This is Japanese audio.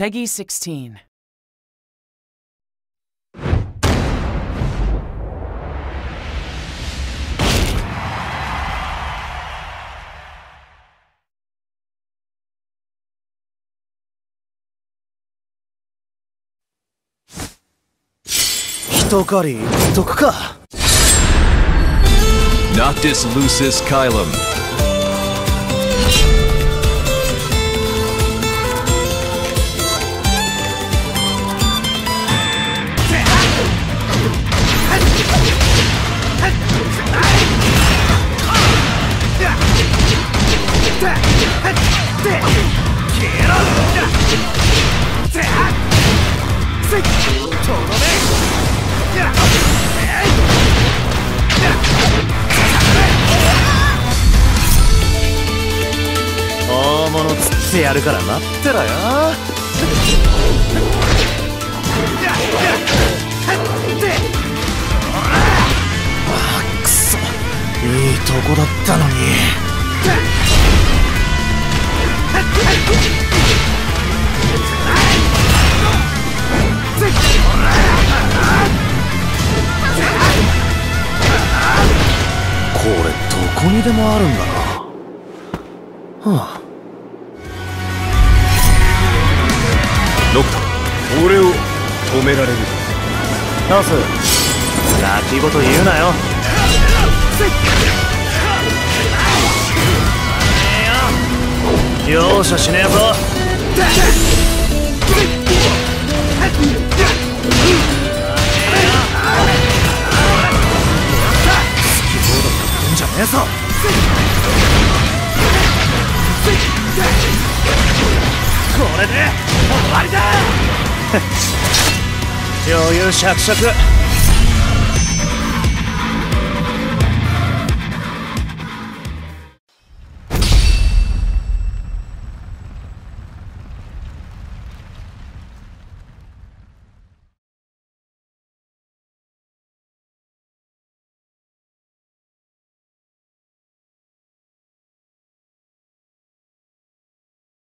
Peggy 16. 一狩りしとくか Noctis lucis Kylum. 大物釣ってやるから待ってろよ。あくそ。いいとこだったのに。これどこにでもあるんだな。はあ。ノクタ俺を止められる。ナース。泣き言言うなよ容赦しねえぞ。ねえぞ。これで終わりだ。余裕しゃくしゃく